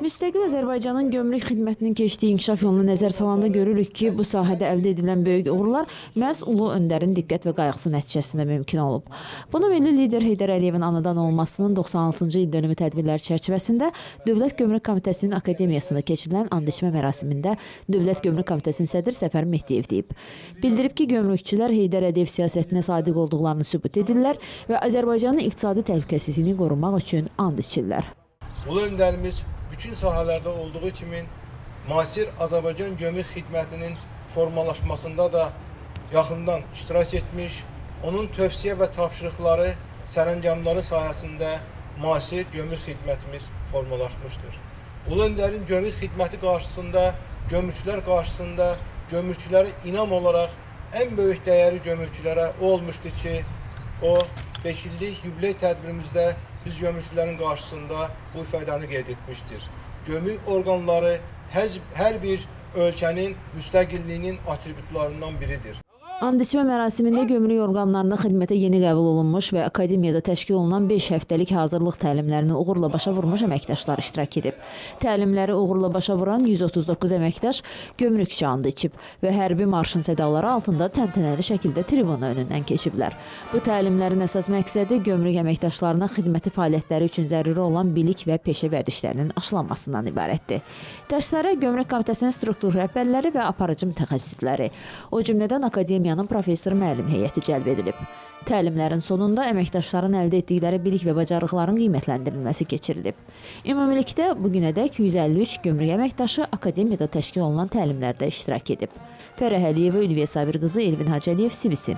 Müstəqil Azərbaycanın gömrük xidmətinin keçdiyi inkişaf yoluna nəzər salanda görürük ki, bu sahədə əldə edilən böyük uğurlar məhz ulu öndərin diqqət və qayğısı nəticəsində mümkün olub. Bunu milli lider Heydər Əliyevin anadan olmasının 96-cı il dönümü tədbirləri çərçivəsində Dövlət Gömrük Komitəsinin akademiyasında keçirilən and içmə mərasimində Dövlət Gömrük Komitəsinin sədr Səfər Mehdiyev deyib. Bildirib ki, gömrükçülər Heydər Əliyev siyasətinə sadiq olduqlarını sübut edirlər və Azərbaycanın iqtisadi təhlükəsizliyini qorumaq üçün and içirlər. Ulu öndərimiz bütün sahələrdə olduğu kimi müasir Azərbaycan gömrük xidmətinin formalaşmasında da yaxından iştirak etmiş, onun tövsiyə və tapşırıqları, sərəncamları sayəsində müasir gömrük xidmətimiz formalaşmışdır. Ulu öndərin gömrük xidməti qarşısında, gömrükçülər qarşısında gömrükçülərə inam olaraq ən böyük dəyəri gömrükçülərə o olmuşdu ki, o 5 illik yubiley tədbirimizdə biz gömrükçülərin qarşısında bu ifadəni qeyd etmişdir. Gömrük orqanları hər, bir ölkənin müstəqilliyinin atributlarından biridir. And içmə mərasimində gömrük orqanlarına xidmətə yeni qəbul olunmuş və akademiyada təşkil olunan 5 həftəlik hazırlıq təlimlərini uğurla başa vurmuş əməkdaşlar iştirak edib. Təlimləri uğurla başa vuran 139 əməkdaş gömrükçü andı içib və hərbi marşın sədaları altında təntənəli şəkildə tribuna önündən keçiblər. Bu təlimlərin əsas məqsədi gömrük əməkdaşlarına xidməti fəaliyyətləri üçün zəruri olan bilik və peşə vərdişlərinin aşılanmasından ibarətdir. Dərslərə Gömrük Komitəsinin struktur rəhbərləri və aparıcı mütəxəssisləri, o cümlədən akademiyanın professor müəllim heyəti cəlb edilib. Təlimlərin sonunda əməkdaşların əldə etdikləri bilik və bacarıqların qiymətləndirilməsi keçirilib. Ümumilikdə bu günədək 153 gömrük əməkdaşı akademiyada təşkil olunan təlimlərdə iştirak edib. Fərəh Əliyeva, Ülviyə Sabir qızı, Elvin Hacəliyev, Sivisi.